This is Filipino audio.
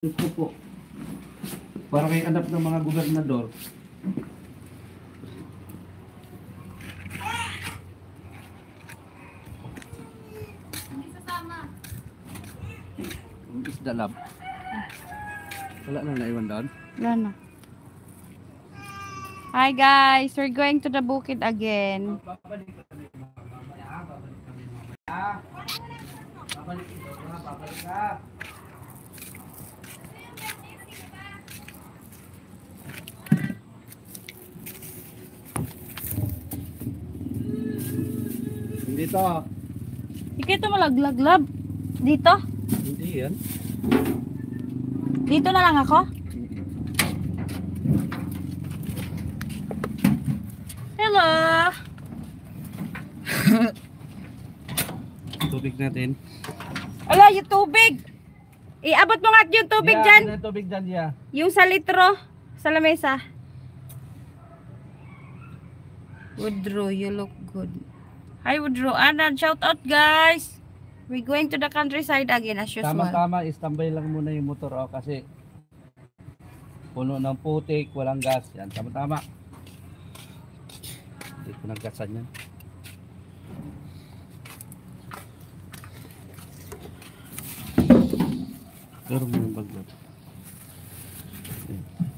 Ito po. Para kay anak ng mga gobernador. Ang isda lab. Wala na naiwan doon. Wala na. Hi guys, we're going to the bukid again. Babalik kami mamaya. Babalik kami mamaya. Babalik ito. Babalik ka. Dito. Ikaw ito malaglaglab. Dito? Hindi yan. Dito na lang ako? Hello! Tubig natin. Ala, yung tubig! Iabot mo nga yung tubig Yeah, dyan. ano yung tubig dyan, yeah. Yung sa litro. Sa lamesa. Woodrow, you look good. Hi Woodrow. Anan, shout out guys. We're going to the countryside again as usual. Tama-tama, istambay lang muna yung motor oh, kasi puno ng putik, walang gas. Yan, tama-tama. Hindi ko naggasan yan. Pero yung baglot. Yan.